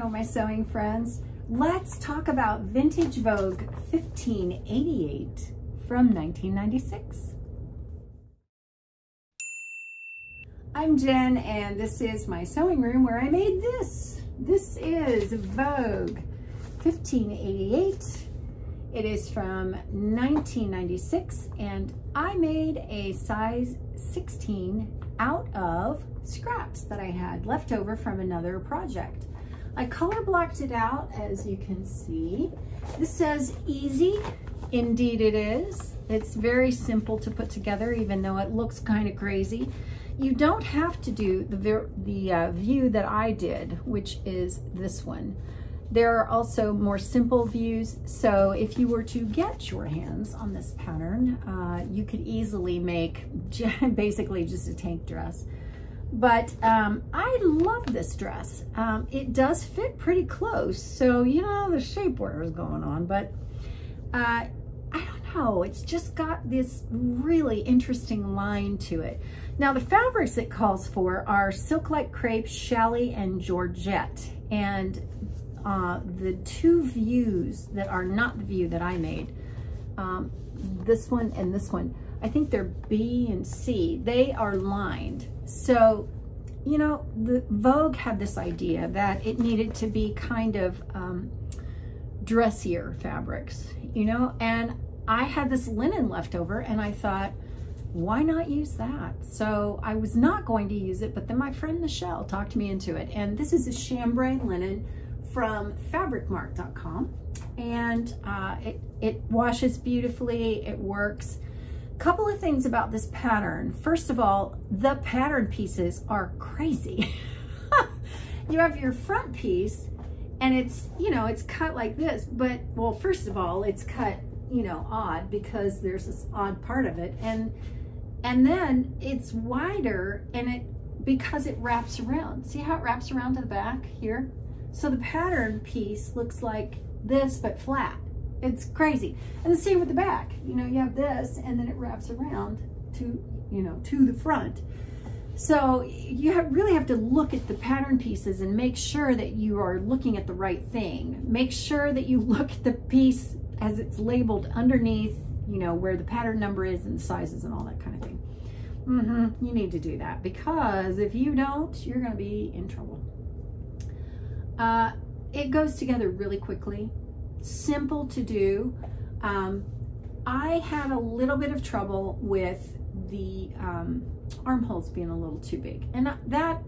Hello, my sewing friends. Let's talk about Vintage Vogue 1588 from 1996. I'm Jen and this is my sewing room where I made this. This is Vogue 1588. It is from 1996 and I made a size 16 out of scraps that I had left over from another project. I color blocked it out as you can see. This says easy, indeed it is. It's very simple to put together even though it looks kind of crazy. You don't have to do the, the uh, view that I did, which is this one. There are also more simple views, so if you were to get your hands on this pattern, uh, you could easily make basically just a tank dress. But um, I love this dress. Um, it does fit pretty close, so you know the shapewear is going on, but uh, I don't know, it's just got this really interesting line to it. Now the fabrics it calls for are Silk Like Crepe, Challis, and Georgette. And uh, the two views that are not the view that I made, um, this one and this one, I think they're B and C, they are lined. So, you know, the Vogue had this idea that it needed to be kind of um, dressier fabrics, you know, and I had this linen left over and I thought, why not use that? So I was not going to use it, but then my friend Michelle talked me into it. And this is a chambray linen from fabricmark.com and uh, it, it washes beautifully, it works. Couple of things about this pattern. First of all, the pattern pieces are crazy. you have your front piece and it's, you know, it's cut like this, but well, first of all, it's cut, you know, odd because there's this odd part of it. And, and then it's wider and it, because it wraps around. See how it wraps around to the back here? So the pattern piece looks like this, but flat. It's crazy. And the same with the back. You know, you have this and then it wraps around to, you know, to the front. So you have, really have to look at the pattern pieces and make sure that you are looking at the right thing. Make sure that you look at the piece as it's labeled underneath, you know, where the pattern number is and the sizes and all that kind of thing. Mm -hmm. You need to do that because if you don't, you're going to be in trouble. Uh, it goes together really quickly, simple to do. Um, I had a little bit of trouble with the um, armholes being a little too big. And that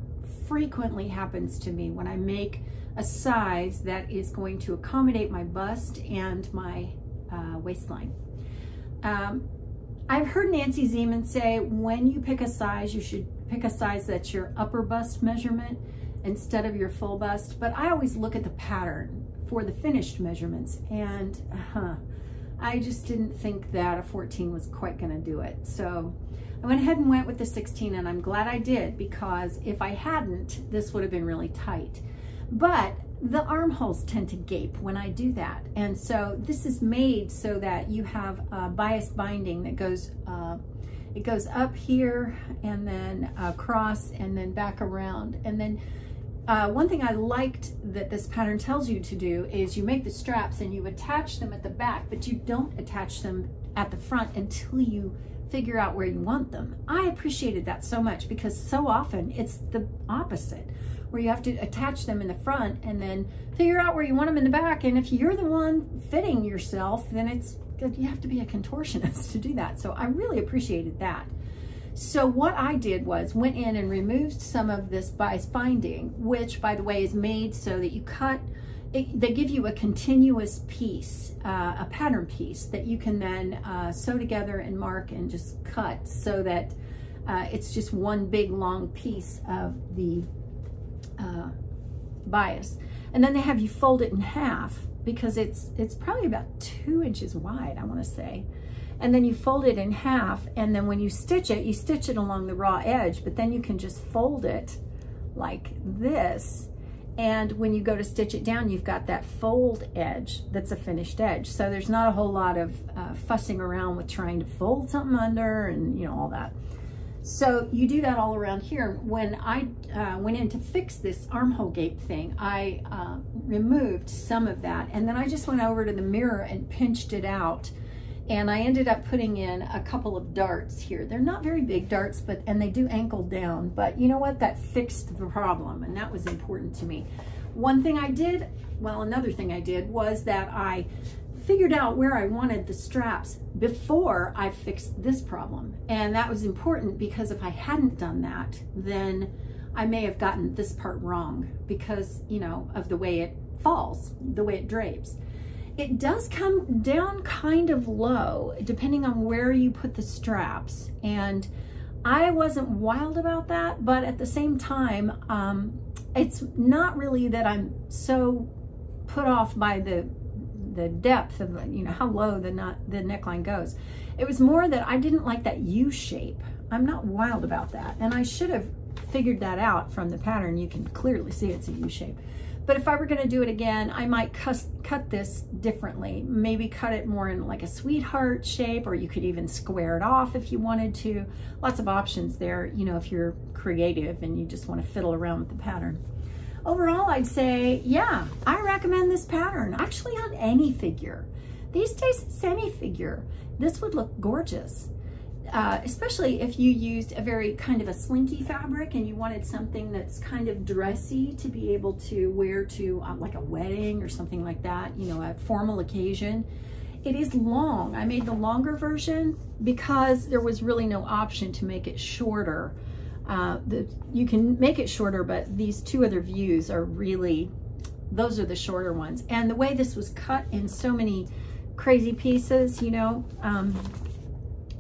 frequently happens to me when I make a size that is going to accommodate my bust and my uh, waistline. Um, I've heard Nancy Zieman say when you pick a size, you should pick a size that's your upper bust measurement instead of your full bust, but I always look at the pattern for the finished measurements and uh, I just didn't think that a 14 was quite gonna do it. So I went ahead and went with the 16 and I'm glad I did because if I hadn't, this would have been really tight. But the armholes tend to gape when I do that. And so this is made so that you have a bias binding that goes, uh, it goes up here and then across and then back around. And then uh, one thing I liked that this pattern tells you to do is you make the straps and you attach them at the back, but you don't attach them at the front until you figure out where you want them. I appreciated that so much because so often it's the opposite where you have to attach them in the front and then figure out where you want them in the back. And if you're the one fitting yourself, then it's you have to be a contortionist to do that. So I really appreciated that. So what I did was went in and removed some of this bias binding, which by the way is made so that you cut, it, they give you a continuous piece, uh, a pattern piece that you can then uh, sew together and mark and just cut so that uh, it's just one big long piece of the uh, bias. And then they have you fold it in half because it's, it's probably about two inches wide, I wanna say and then you fold it in half and then when you stitch it, you stitch it along the raw edge, but then you can just fold it like this. And when you go to stitch it down, you've got that fold edge that's a finished edge. So there's not a whole lot of uh, fussing around with trying to fold something under and you know, all that. So you do that all around here. When I uh, went in to fix this armhole gape thing, I uh, removed some of that and then I just went over to the mirror and pinched it out and I ended up putting in a couple of darts here. They're not very big darts, but and they do ankle down, but you know what? That fixed the problem and that was important to me. One thing I did, well, another thing I did was that I figured out where I wanted the straps before I fixed this problem. And that was important because if I hadn't done that, then I may have gotten this part wrong because, you know, of the way it falls, the way it drapes. It does come down kind of low, depending on where you put the straps. And I wasn't wild about that, but at the same time, um, it's not really that I'm so put off by the the depth of you know how low the not the neckline goes. It was more that I didn't like that U shape. I'm not wild about that, and I should have figured that out from the pattern. You can clearly see it's a U shape. But if I were gonna do it again, I might cut, cut this differently. Maybe cut it more in like a sweetheart shape, or you could even square it off if you wanted to. Lots of options there, you know, if you're creative and you just wanna fiddle around with the pattern. Overall, I'd say, yeah, I recommend this pattern, actually on any figure. These days, it's any figure. This would look gorgeous. Uh, especially if you used a very kind of a slinky fabric and you wanted something that's kind of dressy to be able to wear to um, like a wedding or something like that, you know, a formal occasion. It is long. I made the longer version because there was really no option to make it shorter. Uh, the, you can make it shorter, but these two other views are really, those are the shorter ones. And the way this was cut in so many crazy pieces, you know, um,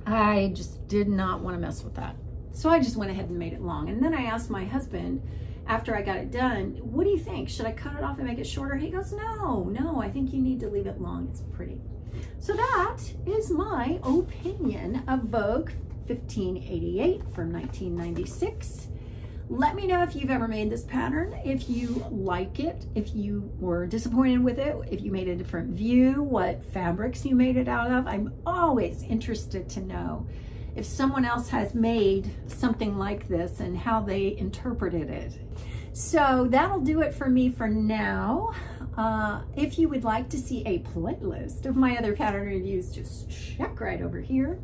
I just did not want to mess with that. So I just went ahead and made it long. And then I asked my husband after I got it done, what do you think? Should I cut it off and make it shorter? He goes, no, no, I think you need to leave it long. It's pretty. So that is my opinion of Vogue 1588 from 1996. Let me know if you've ever made this pattern, if you like it, if you were disappointed with it, if you made a different view, what fabrics you made it out of. I'm always interested to know if someone else has made something like this and how they interpreted it. So that'll do it for me for now. Uh, if you would like to see a playlist of my other pattern reviews, just check right over here.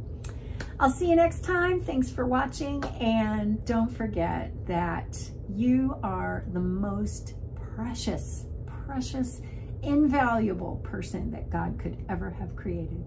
I'll see you next time. Thanks for watching. And don't forget that you are the most precious, precious, invaluable person that God could ever have created.